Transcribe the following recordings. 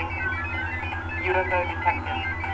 warning. UFO detected.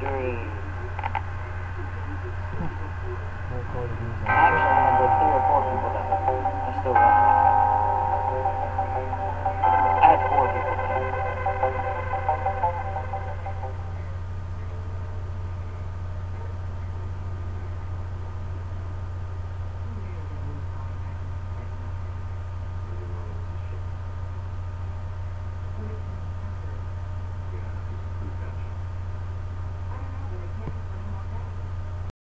Victory.